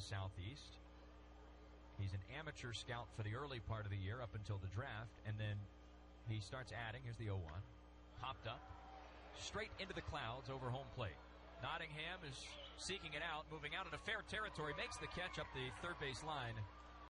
the Southeast. He's an amateur scout for the early part of the year up until the draft, and then he starts adding. Here's the 0 1. hopped up, straight into the clouds over home plate. Nottingham is seeking it out, moving out into fair territory, makes the catch up the third base line